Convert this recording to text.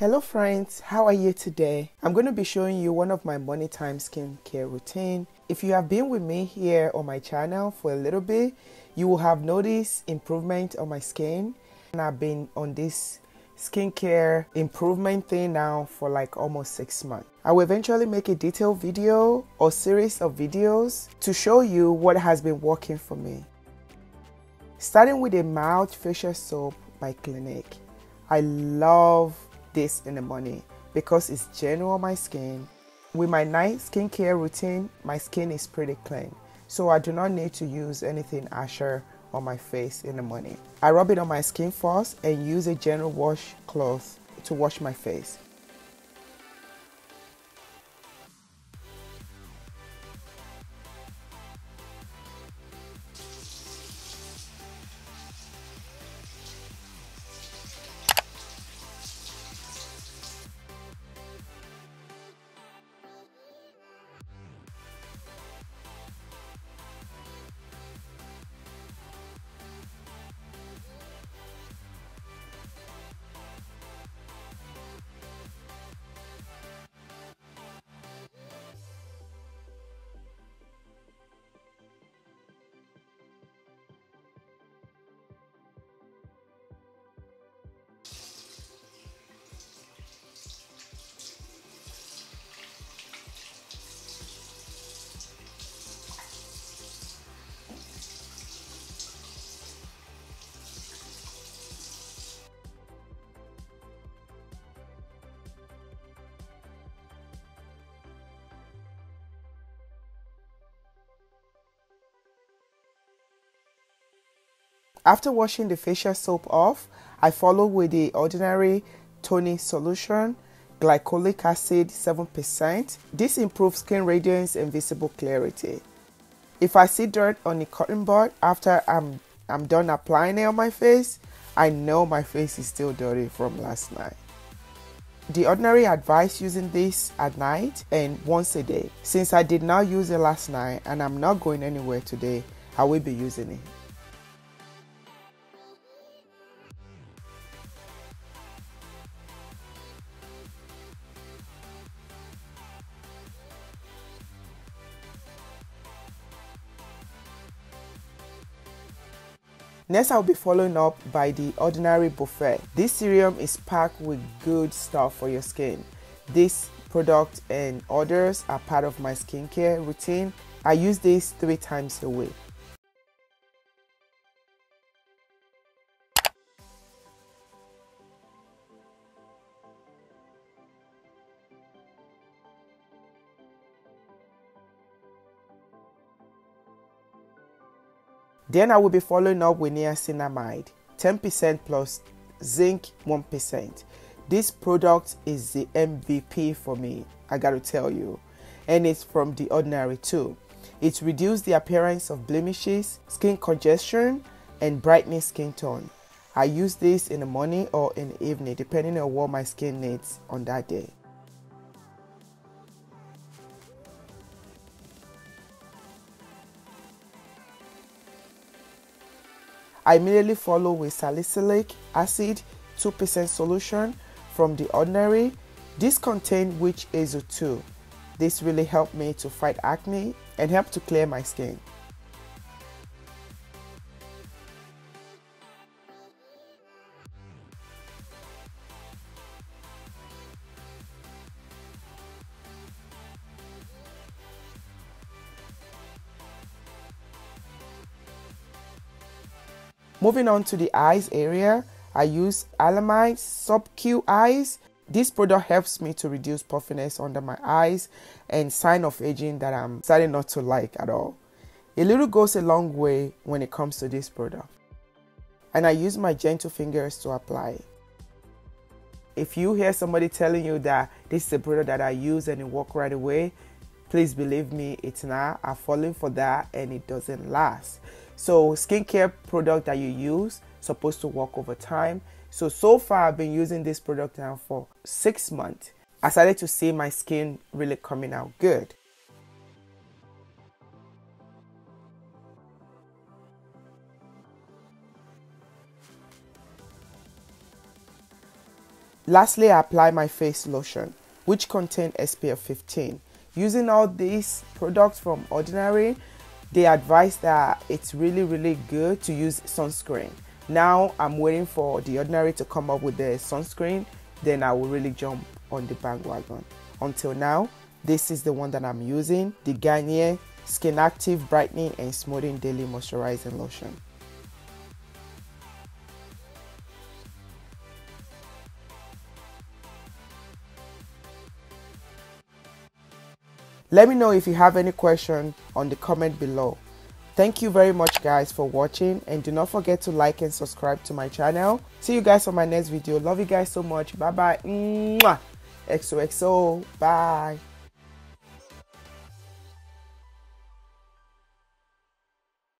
Hello friends, how are you today? I'm going to be showing you one of my money time skincare routine. If you have been with me here on my channel for a little bit, you will have noticed improvement on my skin. And I've been on this skincare improvement thing now for like almost six months. I will eventually make a detailed video or series of videos to show you what has been working for me. Starting with a mild facial soap by Clinique. I love this in the morning because it's gentle on my skin. With my night skincare routine, my skin is pretty clean, so I do not need to use anything Asher on my face in the morning. I rub it on my skin first and use a general wash cloth to wash my face. After washing the facial soap off, I follow with the ordinary toning solution, glycolic acid 7%. This improves skin radiance and visible clarity. If I see dirt on the cotton bud after I'm, I'm done applying it on my face, I know my face is still dirty from last night. The ordinary advice using this at night and once a day. Since I did not use it last night and I'm not going anywhere today, I will be using it. Next, I'll be following up by the Ordinary Buffet. This serum is packed with good stuff for your skin. This product and others are part of my skincare routine. I use this three times a week. Then I will be following up with niacinamide 10% plus zinc 1%. This product is the MVP for me, I gotta tell you. And it's from the ordinary too. It reduces the appearance of blemishes, skin congestion, and brightening skin tone. I use this in the morning or in the evening depending on what my skin needs on that day. I immediately follow with salicylic acid 2% solution from the ordinary. This contains witch hazel 2. This really helped me to fight acne and help to clear my skin. Moving on to the eyes area, I use Hylamide Sub Q Eyes. This product helps me to reduce puffiness under my eyes and sign of aging that I'm starting not to like at all. A little goes a long way when it comes to this product. And I use my gentle fingers to apply If you hear somebody telling you that this is a product that I use and it works right away, please believe me, it's not. I've fallen for that and it doesn't last. So skincare product that you use supposed to work over time. So so far I've been using this product now for six months. I started to see my skin really coming out good. Lastly, I apply my face lotion, which contain SPF 15. Using all these products from Ordinary, they advise that it's really, really good to use sunscreen. Now I'm waiting for the Ordinary to come up with the sunscreen, then I will really jump on the bandwagon. Until now, this is the one that I'm using, the Garnier Skin Active Brightening and Smoothing Daily Moisturizing Lotion. Let me know if you have any question on the comment below. Thank you very much guys for watching and do not forget to like and subscribe to my channel. See you guys on my next video. Love you guys so much. Bye bye. XOXO. Bye.